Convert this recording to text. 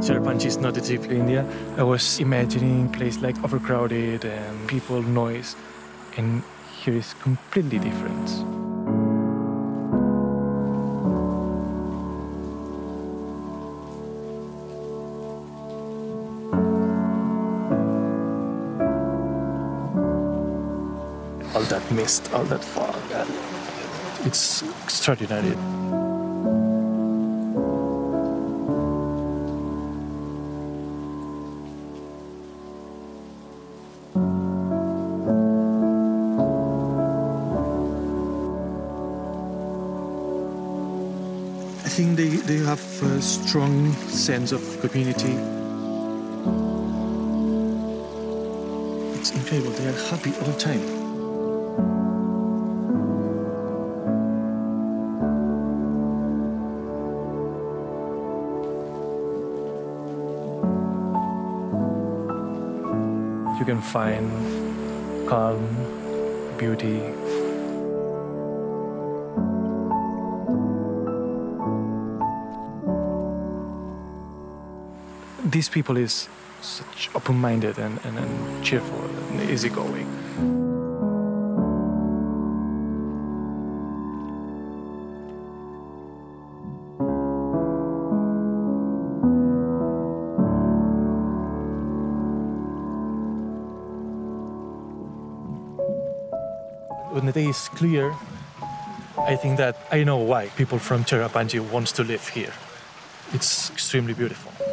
Cherrapunji is not a typical India. I was imagining place like overcrowded and people, noise, and here is completely different. all that mist, all that fog. It's extraordinary. Think they, they have a strong sense of community. It's incredible. They are happy all the time. you can find calm, beauty. These people is such open-minded and, and, and cheerful and easygoing. when the day is clear, I think that I know why people from Cherrapunji wants to live here. It's extremely beautiful.